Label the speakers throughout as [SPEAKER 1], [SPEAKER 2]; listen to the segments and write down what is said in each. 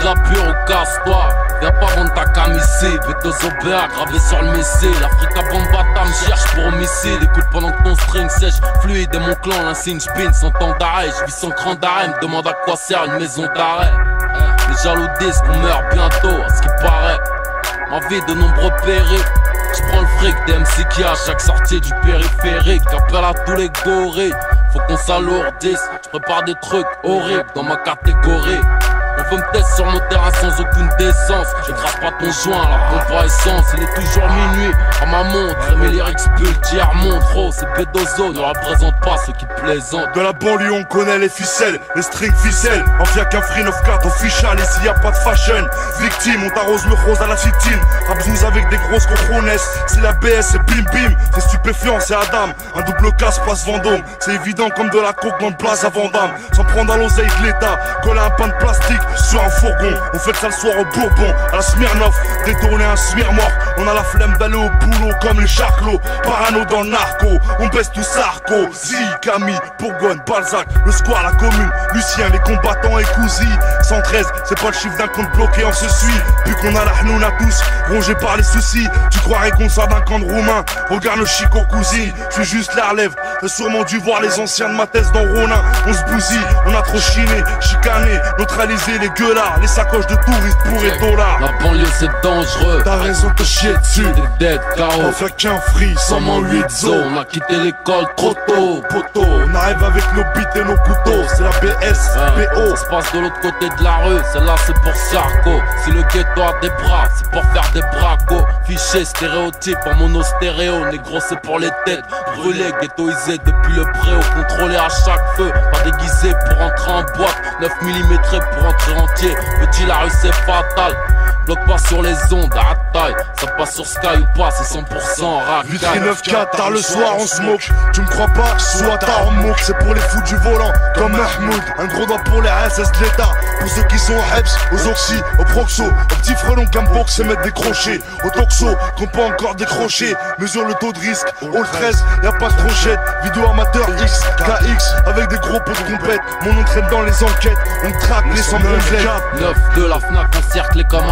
[SPEAKER 1] de la pure ou casse-toi. Viens pas vendre ta camisée, Betos Aubert gravé sur le messé. L'Africa Bambata me cherche pour homicide. Écoute pendant que ton string sèche, fluide et mon clan, l'insigne spin sans temps d'arrêt. Je vis sans cran d'arrêt, me demande à quoi sert une maison d'arrêt. Les jaloux disent qu'on meurt bientôt, à ce qui paraît. Ma vie de nombreux périls. J'prends le fric des MC qui à chaque sortie du périphérique. Appelle à tous les gorilles. Faut qu'on s'alourdisse. J'prépare des trucs horribles dans ma catégorie. On veut me tester sur mon terrain sans aucune décence. Je grâce pas ton joint, la pompe à essence. Il est toujours minuit à ma montre. Mes lyrics bultières montrent. Oh, c'est Bedozo, ne représente pas ceux qui plaisantent.
[SPEAKER 2] De la banlieue, on connaît les ficelles, les strings ficelles. En vient qu'un free 9-4 official, et s'il y a pas de fashion. Victime, on t'arrose le rose à la citine. Avec des grosses cochrones. C'est la BS, c'est bim bim. C'est stupéfiant, c'est Adam. Un double casse passe Vendôme. C'est évident comme de la coke dans place à Vendôme. Sans prendre à l'oseille de l'État. Coller un pain de plastique sur un fourgon. On fait ça le soir au Bourbon, à la Smirnoff. Détourner un mort. On a la flemme d'aller au boulot comme les charclos. Parano dans le narco. On baisse tout Sarko. Zi, Camille, Bourgogne, Balzac. Le square, la commune. Lucien, les combattants et Cousy. 113, c'est pas le chiffre d'un compte bloqué, on se suit. Vu qu'on a la hnouna tous, rongé par les. Tu croirais qu'on sort d'un camp de roumain. Regarde le chico cousine. Suis juste la relève. T'as sûrement dû voir les anciens de ma thèse dans Ronin. On se bousille, on a trop chiné, chicané, neutralisé les gueulards, les sacoches de touristes pour les dollars.
[SPEAKER 1] La banlieue c'est dangereux.
[SPEAKER 2] T'as raison de te chier dessus.
[SPEAKER 1] Des dead
[SPEAKER 2] On
[SPEAKER 1] KO.
[SPEAKER 2] fait qu'un free, sans mon 8
[SPEAKER 1] zo.
[SPEAKER 2] zones.
[SPEAKER 1] On a quitté l'école trop tôt.
[SPEAKER 2] Poteau, on arrive avec nos bites et nos couteaux. C'est la BS, BO.
[SPEAKER 1] Ça se passe de l'autre côté de la rue, celle-là c'est pour Sarko. Si le ghetto a des bras, c'est pour faire des bracos. Fiché, stéréotype en mono stéréo. Négro c'est pour les têtes. Brûlés, depuis le préau. Contrôlé à chaque feu, pas déguisé pour entrer en boîte. 9 mm pour entrer entier. Petit, la rue c'est fatal. Bloque pas sur les ondes, à taille. Ça passe sur Sky ou pas, c'est 100% rap.
[SPEAKER 2] Vitrine 9-4, tard le soir on smoke. Tu me crois pas, soit tard on moque. C'est pour les fous du volant, comme Mahmoud. Un gros doigt pour les SS de l'État. Pour ceux qui sont aux Heps, aux Oxy, aux Proxo. Aux petits frelons qu'un box et mettre des crochets. Au Toxo, qu'on pas encore décroché. Mesure le taux de risque, au 13, y'a pas de trochette Vidéo amateur X, KX Avec des gros pots de compète Mon nom traîne dans les enquêtes. On traque les sans complètes
[SPEAKER 1] 9 de la Fnac encerclé comme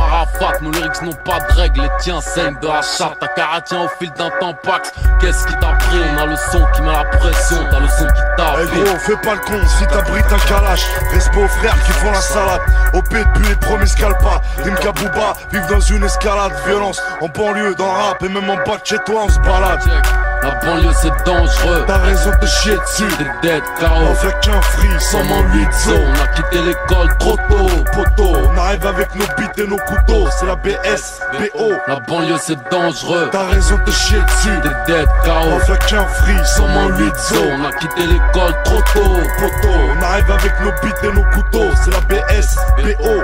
[SPEAKER 1] Nos lyrics n'ont pas de règles, les tiens saignent de la chatte Ta cara tient au fil d'un temps pax Qu'est-ce qui t'a pris On a le son qui met la pression. T'as le son qui t'a
[SPEAKER 2] Eh gros, fais pas le con si t'abrites un calache. Respect aux frères qui font la salade. OP depuis les premiers scalpas. Rimka Booba vivent dans une escalade. Violence en banlieue, dans le rap et même en bas de chez toi, on se balade.
[SPEAKER 1] La banlieue c'est dangereux
[SPEAKER 2] T'as raison de chier dessus.
[SPEAKER 1] Des dead
[SPEAKER 2] On
[SPEAKER 1] KO
[SPEAKER 2] fait qu'un free, sans mon 8
[SPEAKER 1] zo
[SPEAKER 2] zones.
[SPEAKER 1] On a quitté l'école trop tôt
[SPEAKER 2] Poteau, on arrive avec nos bites et nos couteaux. C'est la BS, BO.
[SPEAKER 1] La banlieue c'est dangereux
[SPEAKER 2] T'as raison de chier dessus.
[SPEAKER 1] Des dead
[SPEAKER 2] On
[SPEAKER 1] KO
[SPEAKER 2] fait qu'un free, sans mon 8
[SPEAKER 1] zo
[SPEAKER 2] zones.
[SPEAKER 1] On a quitté l'école trop tôt
[SPEAKER 2] on arrive avec nos bites et nos couteaux. C'est la BS, BO.